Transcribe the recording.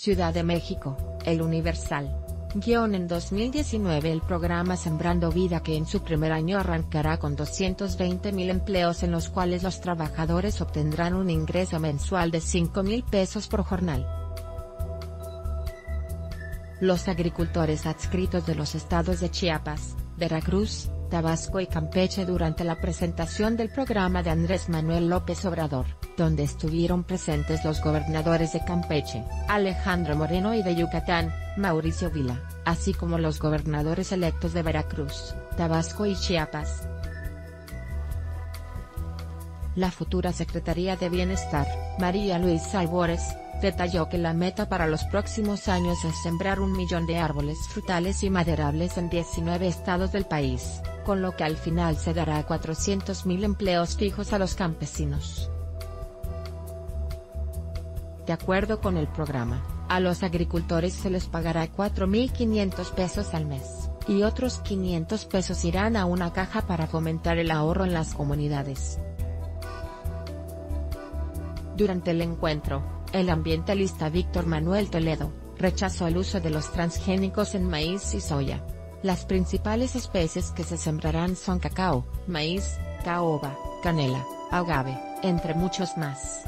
Ciudad de México, El Universal. Guión en 2019 el programa Sembrando Vida que en su primer año arrancará con 220 mil empleos en los cuales los trabajadores obtendrán un ingreso mensual de 5 mil pesos por jornal. Los agricultores adscritos de los estados de Chiapas, Veracruz, Tabasco y Campeche durante la presentación del programa de Andrés Manuel López Obrador, donde estuvieron presentes los gobernadores de Campeche, Alejandro Moreno y de Yucatán, Mauricio Vila, así como los gobernadores electos de Veracruz, Tabasco y Chiapas. La futura Secretaría de Bienestar, María Luisa Albores, detalló que la meta para los próximos años es sembrar un millón de árboles frutales y maderables en 19 estados del país, con lo que al final se dará 400.000 empleos fijos a los campesinos. De acuerdo con el programa, a los agricultores se les pagará 4.500 pesos al mes, y otros 500 pesos irán a una caja para fomentar el ahorro en las comunidades. Durante el encuentro, el ambientalista Víctor Manuel Toledo, rechazó el uso de los transgénicos en maíz y soya. Las principales especies que se sembrarán son cacao, maíz, caoba, canela, agave, entre muchos más.